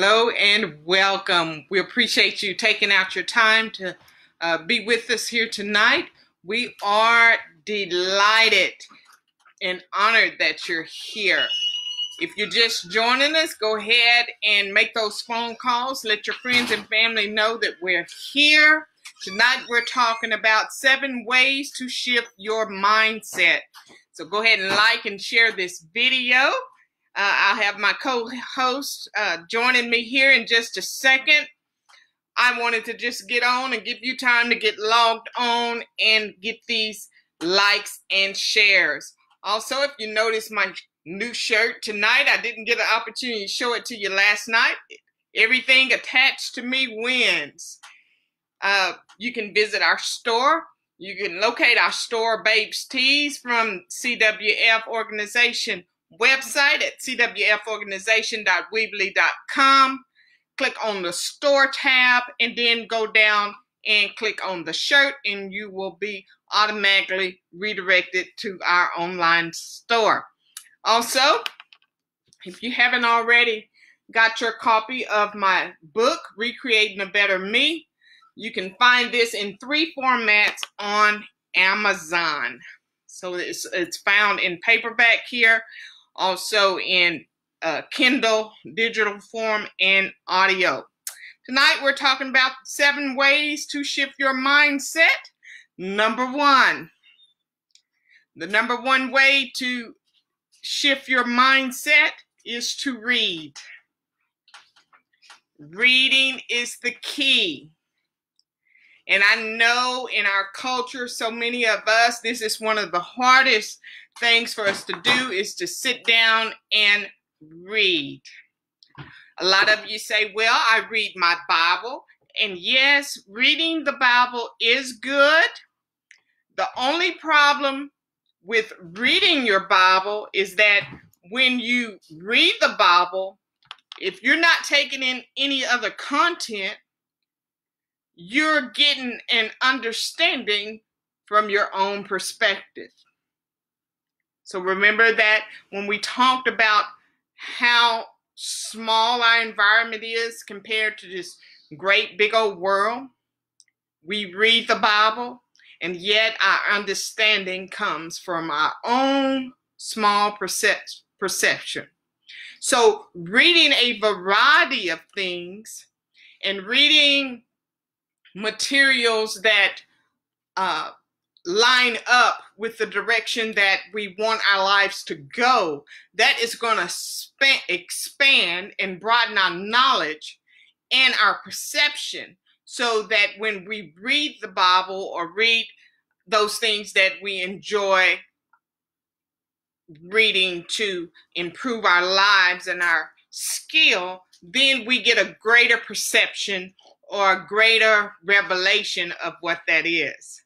Hello and welcome. We appreciate you taking out your time to uh, be with us here tonight. We are delighted and honored that you're here. If you're just joining us, go ahead and make those phone calls. Let your friends and family know that we're here. Tonight, we're talking about seven ways to shift your mindset. So go ahead and like and share this video. Uh, I'll have my co host uh, joining me here in just a second. I wanted to just get on and give you time to get logged on and get these likes and shares. Also, if you notice my new shirt tonight, I didn't get an opportunity to show it to you last night. Everything attached to me wins. Uh, you can visit our store. You can locate our store, Babes Tees, from CWF Organization website at cwforganization.weebly.com. Click on the store tab and then go down and click on the shirt, and you will be automatically redirected to our online store. Also, if you haven't already got your copy of my book, Recreating a Better Me, you can find this in three formats on Amazon. So it's, it's found in paperback here, also in uh, Kindle digital form and audio. Tonight we're talking about seven ways to shift your mindset. Number one, the number one way to shift your mindset is to read. Reading is the key. And I know in our culture, so many of us, this is one of the hardest things for us to do is to sit down and read. A lot of you say, Well, I read my Bible. And yes, reading the Bible is good. The only problem with reading your Bible is that when you read the Bible, if you're not taking in any other content, you're getting an understanding from your own perspective. So remember that when we talked about how small our environment is compared to this great big old world, we read the Bible, and yet our understanding comes from our own small percep- perception. So, reading a variety of things and reading materials that uh, line up with the direction that we want our lives to go, that is going to expand and broaden our knowledge and our perception so that when we read the Bible or read those things that we enjoy reading to improve our lives and our skill, then we get a greater perception or a greater revelation of what that is.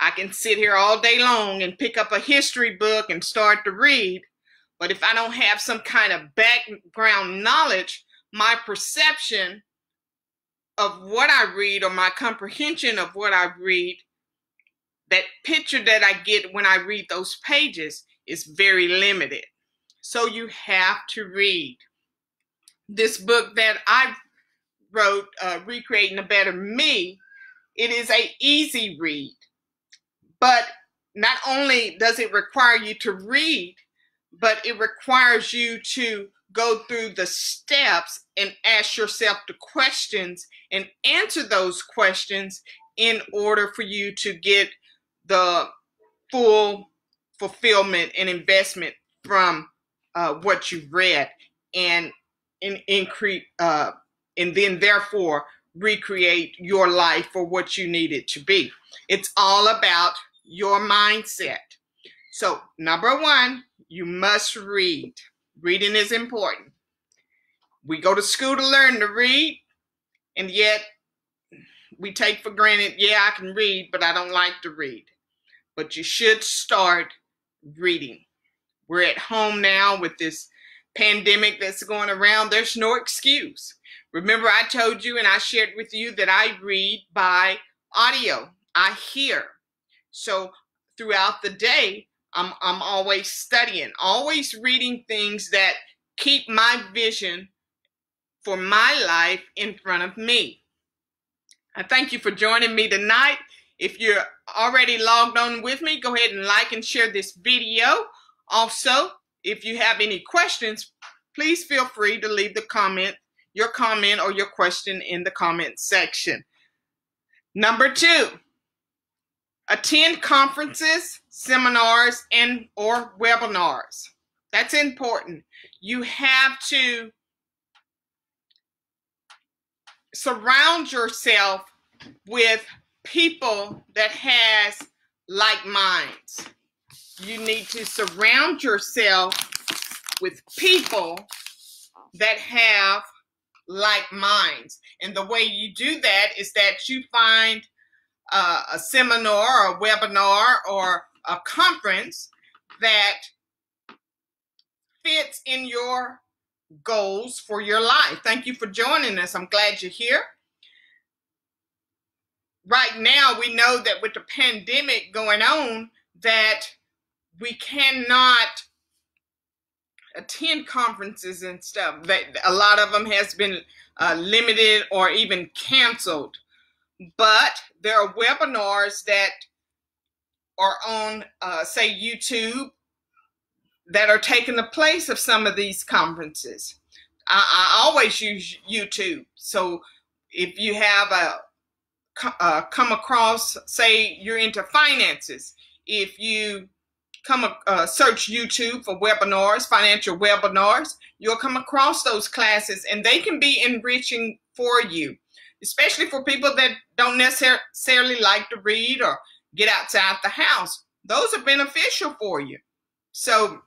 I can sit here all day long and pick up a history book and start to read, but if I don't have some kind of background knowledge, my perception of what I read or my comprehension of what I read, that picture that I get when I read those pages is very limited. So you have to read. This book that I wrote, uh, Recreating a Better Me, it is a easy read. But not only does it require you to read, but it requires you to go through the steps and ask yourself the questions and answer those questions in order for you to get the full fulfillment and investment from uh, what you've read and in, increase uh, and then therefore recreate your life for what you need it to be. It's all about your mindset. So, number one, you must read. Reading is important. We go to school to learn to read, and yet we take for granted, yeah, I can read, but I don't like to read. But you should start reading. We're at home now with this pandemic that's going around. There's no excuse. Remember, I told you and I shared with you that I read by audio, I hear. So throughout the day, I'm, I'm always studying, always reading things that keep my vision for my life in front of me. I thank you for joining me tonight. If you're already logged on with me, go ahead and like and share this video. Also, if you have any questions, please feel free to leave the comment, your comment or your question in the comment section. Number two, attend conferences, seminars, and or webinars. That's important. You have to surround yourself with people that has like minds. You need to surround yourself with people that have like minds. And the way you do that is that you find uh, a seminar or a webinar or a conference that fits in your goals for your life. Thank you for joining us. I'm glad you're here. Right now, we know that with the pandemic going on, that we cannot attend conferences and stuff. That a lot of them has been uh, limited or even canceled. But there are webinars that are on, uh, say, YouTube that are taking the place of some of these conferences. I, I always use YouTube. So if you have a uh, come across, say you're into finances, if you come uh, search YouTube for webinars, financial webinars, you'll come across those classes, and they can be enriching for you, especially for people that don't necessarily like to read or get outside the house. Those are beneficial for you. So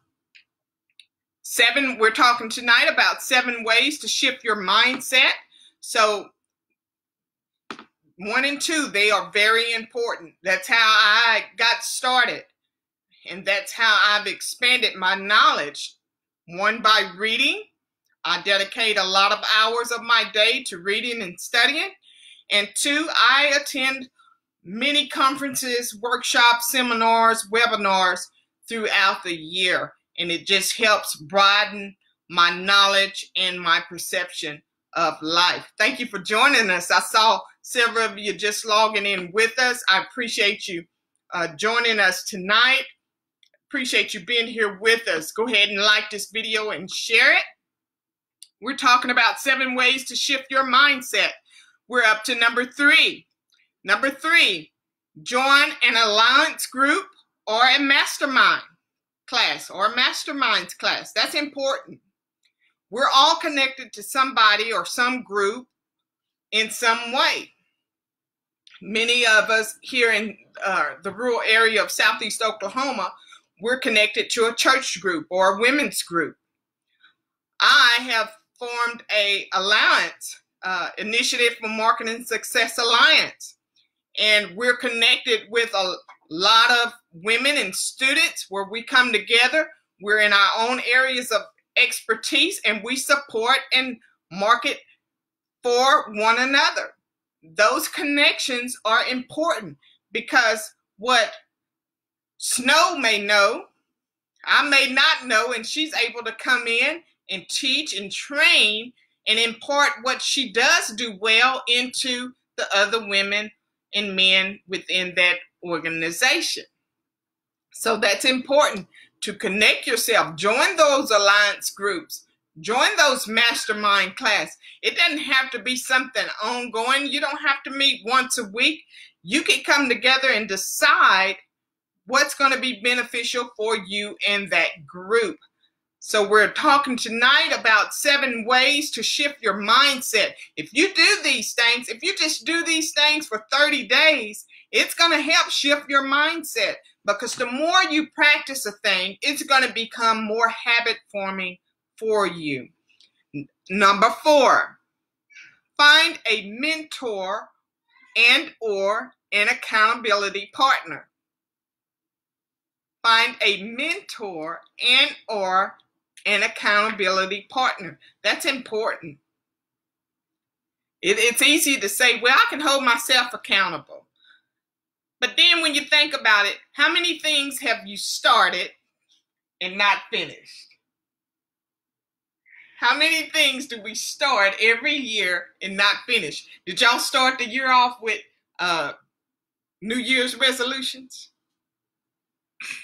seven we're talking tonight about seven ways to shift your mindset so one and two they are very important that's how i got started and that's how i've expanded my knowledge one by reading i dedicate a lot of hours of my day to reading and studying and two i attend many conferences workshops seminars webinars throughout the year and it just helps broaden my knowledge and my perception of life. Thank you for joining us. I saw several of you just logging in with us. I appreciate you uh, joining us tonight. Appreciate you being here with us. Go ahead and like this video and share it. We're talking about seven ways to shift your mindset. We're up to number three. Number three, join an alliance group or a mastermind class or masterminds class. That's important. We're all connected to somebody or some group in some way. Many of us here in uh, the rural area of Southeast Oklahoma, we're connected to a church group or a women's group. I have formed a alliance uh, initiative for Marketing Success Alliance, and we're connected with a lot of women and students where we come together. We're in our own areas of expertise and we support and market for one another. Those connections are important because what Snow may know, I may not know, and she's able to come in and teach and train and impart what she does do well into the other women and men within that organization. So that's important to connect yourself. Join those alliance groups. Join those mastermind class. It doesn't have to be something ongoing. You don't have to meet once a week. You can come together and decide what's going to be beneficial for you in that group. So we're talking tonight about seven ways to shift your mindset. If you do these things, if you just do these things for 30 days, it's going to help shift your mindset because the more you practice a thing, it's going to become more habit forming for you. Number 4. Find a mentor and or an accountability partner. Find a mentor and or an accountability partner. That's important. It, it's easy to say, well, I can hold myself accountable. But then when you think about it, how many things have you started and not finished? How many things do we start every year and not finish? Did y'all start the year off with uh, New Year's resolutions?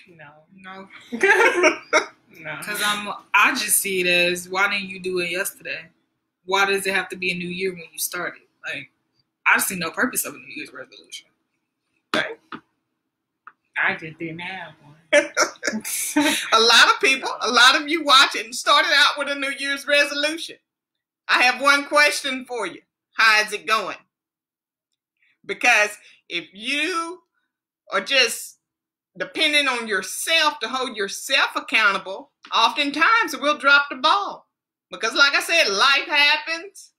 No. No, No. because I'm. I just see it as why didn't you do it yesterday? Why does it have to be a new year when you started? Like, I see no purpose of a New Year's resolution. I just didn't have one. A lot of people, a lot of you watching, started out with a New Year's resolution. I have one question for you. How is it going? Because if you are just depending on yourself to hold yourself accountable, oftentimes we'll drop the ball. Because like I said, life happens.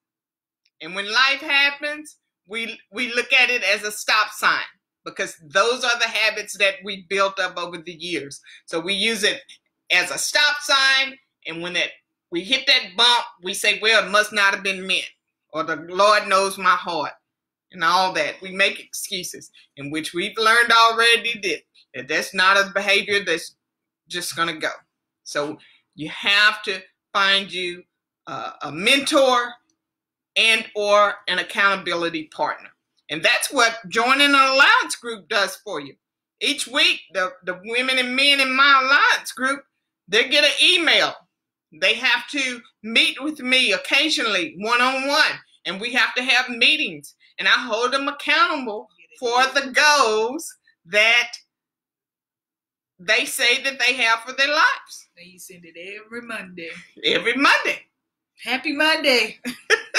And when life happens, we we look at it as a stop sign because those are the habits that we built up over the years. So we use it as a stop sign, and when it we hit that bump, we say, "Well, it must not have been meant," or "The Lord knows my heart," and all that. We make excuses, in which we've learned already that, that that's not a behavior that's just gonna go. So you have to find you uh, a mentor and or an accountability partner. And that's what joining an alliance group does for you. Each week, the, the women and men in my alliance group, they get an email. They have to meet with me occasionally, one on one, and we have to have meetings. And I hold them accountable for the goals that they say that they have for their lives you send it every Monday. every Monday. Happy Monday.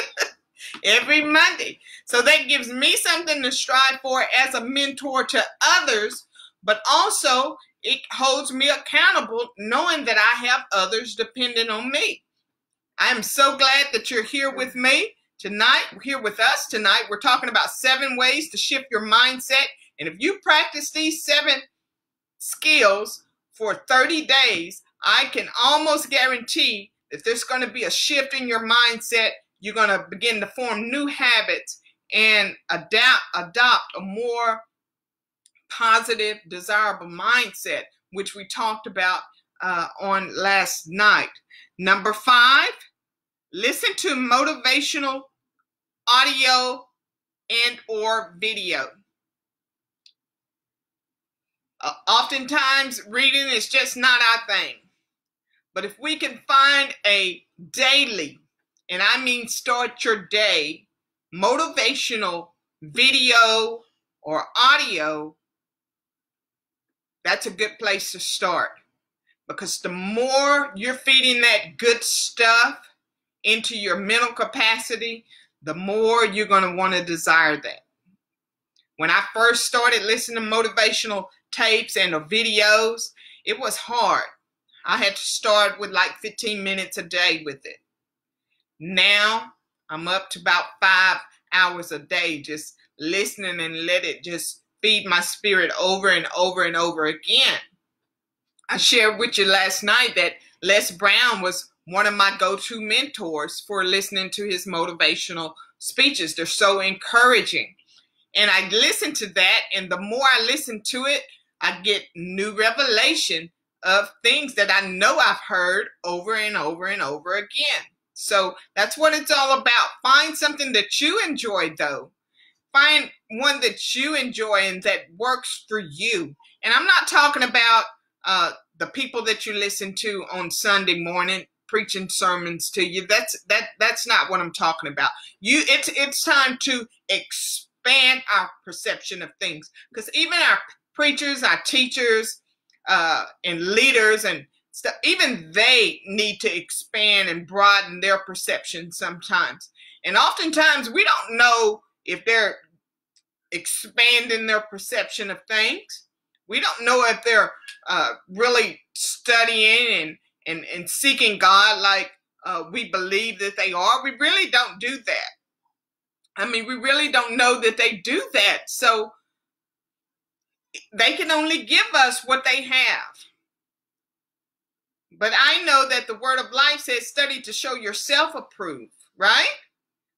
every Monday. So that gives me something to strive for as a mentor to others, but also it holds me accountable knowing that I have others dependent on me. I am so glad that you're here with me tonight, here with us tonight. We're talking about seven ways to shift your mindset. And if you practice these seven skills for 30 days, I can almost guarantee that there's going to be a shift in your mindset you're going to begin to form new habits and adapt adopt a more positive desirable mindset which we talked about uh, on last night. Number five listen to motivational audio and or video uh, oftentimes reading is just not our thing but if we can find a daily and I mean start your day, motivational video or audio, that's a good place to start. Because the more you're feeding that good stuff into your mental capacity, the more you're going to want to desire that. When I first started listening to motivational tapes and the videos, it was hard. I had to start with like 15 minutes a day with it. Now I'm up to about five hours a day just listening and let it just feed my spirit over and over and over again. I shared with you last night that Les Brown was one of my go to mentors for listening to his motivational speeches. They're so encouraging. And I listen to that, and the more I listen to it, I get new revelation of things that I know I've heard over and over and over again. So that's what it's all about. Find something that you enjoy, though. Find one that you enjoy and that works for you. And I'm not talking about uh, the people that you listen to on Sunday morning preaching sermons to you. That's that that's not what I'm talking about. You it's it's time to expand our perception of things because even our preachers, our teachers, uh, and leaders and stuff, even they need to expand and broaden their perception sometimes. And oftentimes we don't know if they're expanding their perception of things. We don't know if they're uh, really studying and, and, and seeking God like uh, we believe that they are. We really don't do that. I mean, we really don't know that they do that. So they can only give us what they have. But I know that the word of life says study to show yourself approved, right?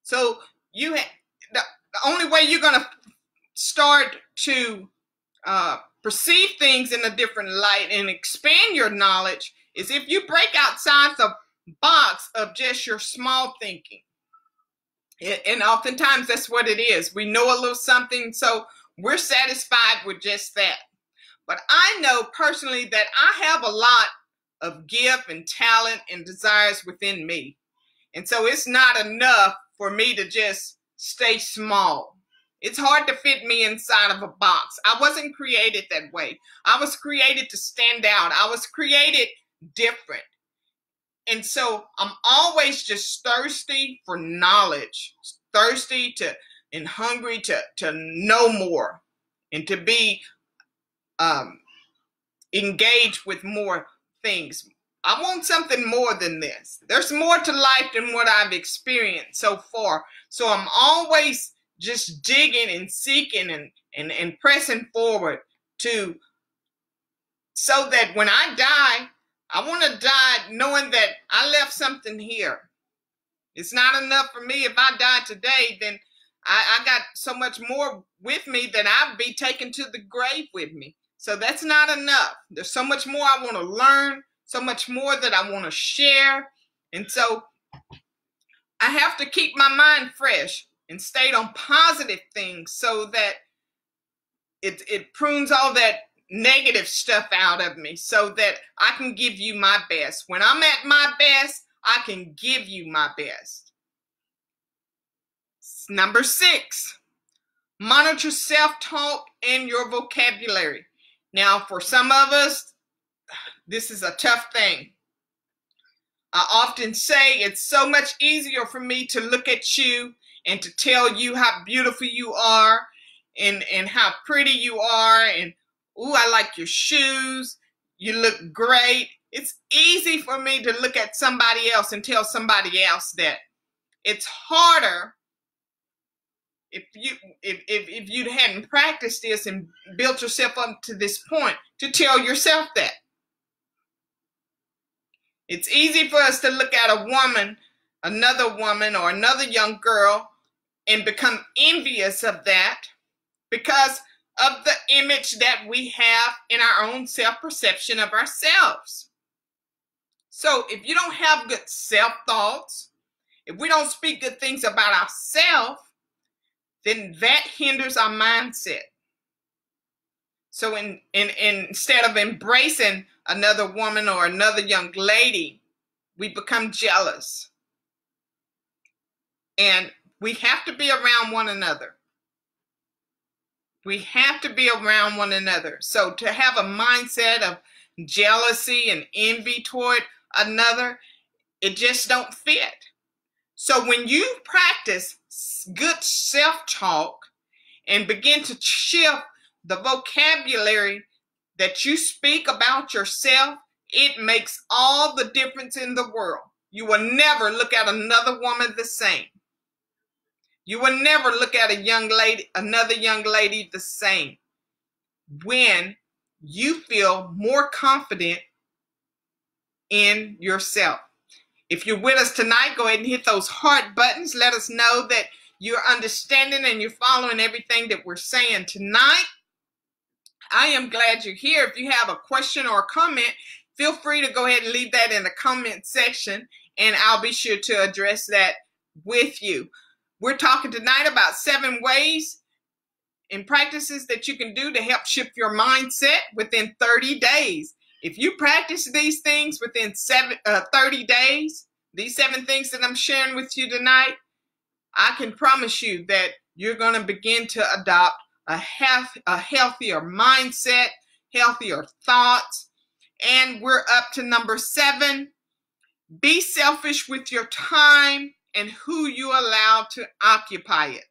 So you ha- the, the only way you're going to start to uh, perceive things in a different light and expand your knowledge is if you break outside the box of just your small thinking. And oftentimes that's what it is. We know a little something, so we're satisfied with just that. But I know personally that I have a lot of gift and talent and desires within me. And so it's not enough for me to just stay small. It's hard to fit me inside of a box. I wasn't created that way. I was created to stand out. I was created different. And so I'm always just thirsty for knowledge, thirsty to and hungry to to know more and to be um engaged with more things. I want something more than this. There's more to life than what I've experienced so far. So I'm always just digging and seeking and, and, and pressing forward to so that when I die, I want to die knowing that I left something here. It's not enough for me if I die today, then I, I got so much more with me that I'd be taken to the grave with me. So that's not enough. There's so much more I want to learn, so much more that I want to share. And so I have to keep my mind fresh and stay on positive things so that it, it prunes all that negative stuff out of me so that I can give you my best. When I'm at my best, I can give you my best. Number six, monitor self talk and your vocabulary. Now, for some of us, this is a tough thing. I often say it's so much easier for me to look at you and to tell you how beautiful you are and, and how pretty you are and ooh, I like your shoes. You look great. It's easy for me to look at somebody else and tell somebody else that. It's harder if you if, if, if you hadn't practiced this and built yourself up to this point to tell yourself that. It's easy for us to look at a woman, another woman, or another young girl and become envious of that because of the image that we have in our own self perception of ourselves. So, if you don't have good self thoughts, if we don't speak good things about ourselves, then that hinders our mindset. So, in, in, in, instead of embracing another woman or another young lady, we become jealous. And we have to be around one another. We have to be around one another. So to have a mindset of jealousy and envy toward another, it just don't fit. So when you practice good self-talk and begin to shift the vocabulary that you speak about yourself, it makes all the difference in the world. You will never look at another woman the same. You will never look at a young lady, another young lady the same when you feel more confident in yourself. If you're with us tonight, go ahead and hit those heart buttons. Let us know that you're understanding and you're following everything that we're saying tonight. I am glad you're here. If you have a question or a comment, feel free to go ahead and leave that in the comment section and I'll be sure to address that with you. We're talking tonight about seven ways and practices that you can do to help shift your mindset within 30 days. If you practice these things within seven, uh, 30 days, these seven things that I'm sharing with you tonight, I can promise you that you're going to begin to adopt a, health, a healthier mindset, healthier thoughts. And we're up to number seven. Be selfish with your time and who you allow to occupy it.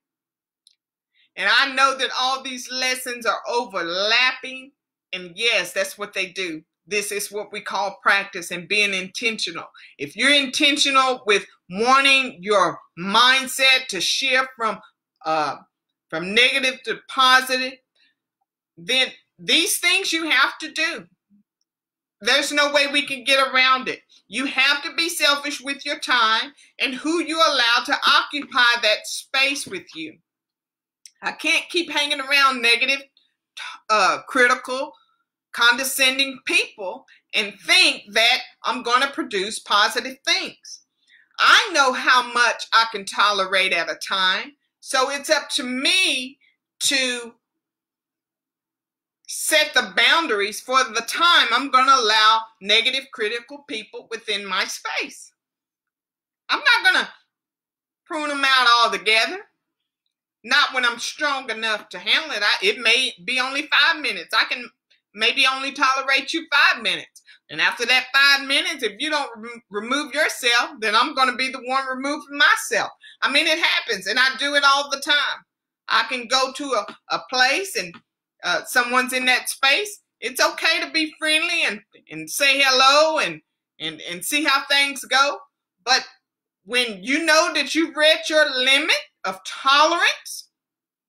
And I know that all these lessons are overlapping. And yes, that's what they do. This is what we call practice and being intentional. If you're intentional with wanting your mindset to shift from uh, from negative to positive, then these things you have to do. There's no way we can get around it. You have to be selfish with your time and who you allow to occupy that space with you. I can't keep hanging around negative, uh, critical, condescending people and think that I'm going to produce positive things. I know how much I can tolerate at a time. So it's up to me to set the boundaries for the time I'm going to allow negative critical people within my space. I'm not going to prune them out altogether. Not when I'm strong enough to handle it. I, it may be only five minutes. I can maybe only tolerate you five minutes. And after that five minutes, if you don't re- remove yourself, then I'm going to be the one removing myself. I mean, it happens, and I do it all the time. I can go to a, a place and uh, someone's in that space. It's okay to be friendly and, and say hello and, and, and see how things go. But when you know that you've reached your limit of tolerance,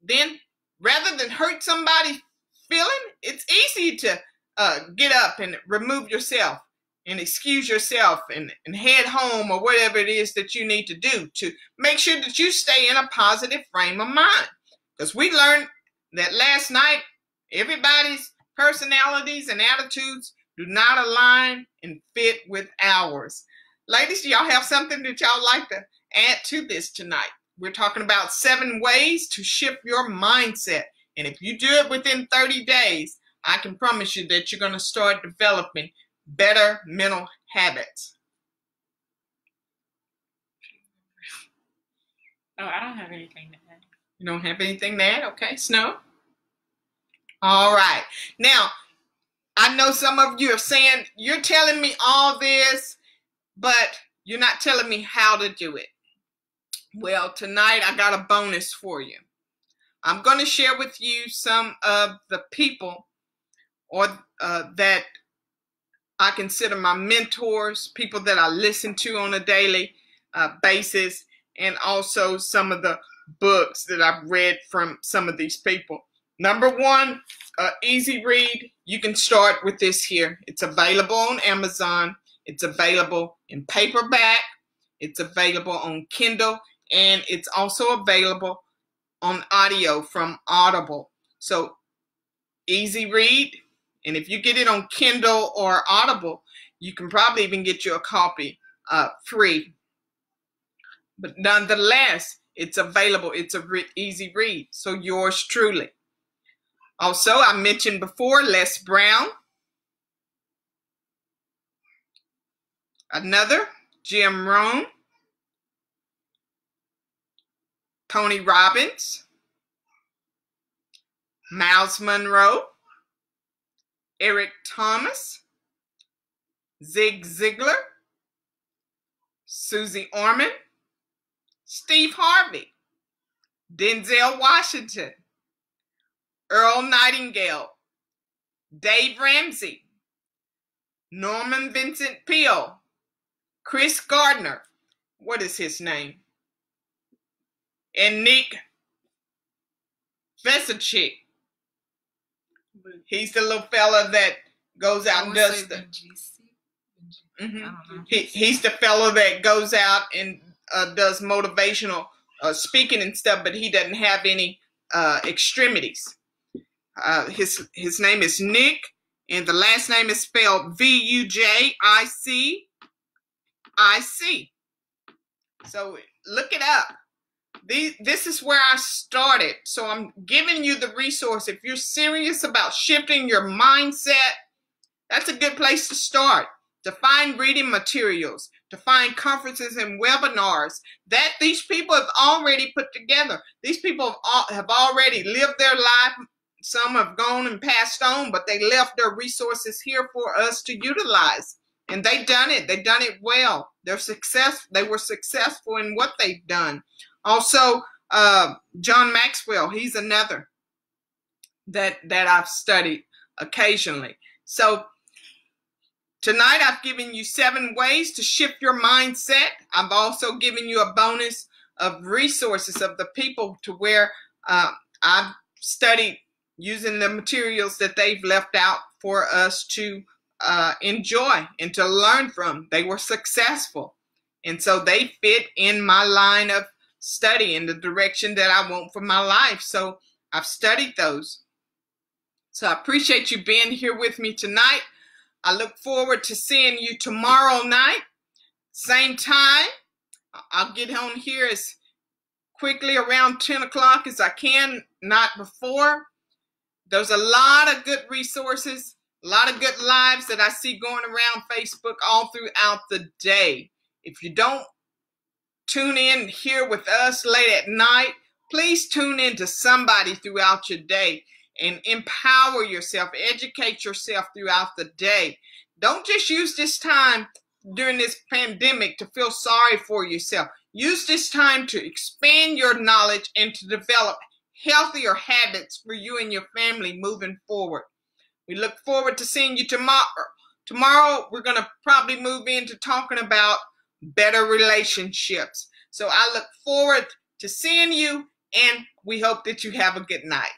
then rather than hurt somebody's feeling, it's easy to uh, get up and remove yourself and excuse yourself and, and head home or whatever it is that you need to do to make sure that you stay in a positive frame of mind. Because we learned that last night, everybody's personalities and attitudes do not align and fit with ours. Ladies, do y'all have something that y'all like to add to this tonight? We're talking about seven ways to shift your mindset. And if you do it within 30 days, I can promise you that you're going to start developing better mental habits. Oh, I don't have anything to add. You don't have anything to add? Okay, Snow? All right. Now, I know some of you are saying, you're telling me all this, but you're not telling me how to do it. Well, tonight I got a bonus for you. I'm going to share with you some of the people or uh, that I consider my mentors, people that I listen to on a daily uh, basis, and also some of the books that I've read from some of these people. Number one, uh, easy read. You can start with this here. It's available on Amazon. It's available in paperback. It's available on Kindle, and it's also available on audio from Audible. So, easy read. And if you get it on Kindle or Audible, you can probably even get you a copy uh, free. But nonetheless, it's available. It's a re- easy read. So yours truly. Also, I mentioned before Les Brown. Another, Jim Rohn. Tony Robbins. Myles Munroe, Eric Thomas. Zig Ziglar. Susie Orman. Steve Harvey. Denzel Washington. Earl Nightingale, Dave Ramsey, Norman Vincent Peale, Chris Gardner, what is his name? And Nick Vujicic. He's the little fella that goes out and does the. Mm-hmm. He, he's the fellow that goes out and uh, does motivational uh, speaking and stuff, but he doesn't have any uh, extremities. Uh, his his name is Nick, and the last name is spelled V U J I C I C. So look it up. These, this is where I started. So I'm giving you the resource. If you're serious about shifting your mindset, that's a good place to start. To find reading materials, to find conferences and webinars that these people have already put together. These people have, all, have already lived their life some have gone and passed on, but they left their resources here for us to utilize. And they've done it. They've done it well. They're success. They were successful in what they've done. Also, uh, John Maxwell. He's another that that I've studied occasionally. So tonight I've given you seven ways to shift your mindset. I've also given you a bonus of resources of the people to where uh, I've studied using the materials that they've left out for us to uh, enjoy and to learn from. They were successful. And so they fit in my line of study in the direction that I want for my life. So I've studied those. So I appreciate you being here with me tonight. I look forward to seeing you tomorrow night, same time. I'll get on here as quickly around 10 o'clock as I can, not before. There's a lot of good resources, a lot of good lives that I see going around Facebook all throughout the day. If you don't tune in here with us late at night, please tune in to somebody throughout your day and empower yourself, educate yourself throughout the day. Don't just use this time during this pandemic to feel sorry for yourself. Use this time to expand your knowledge and to develop healthier habits for you and your family moving forward. We look forward to seeing you tomorrow. Tomorrow, we're going to probably move into talking about better relationships. So I look forward to seeing you, and we hope that you have a good night.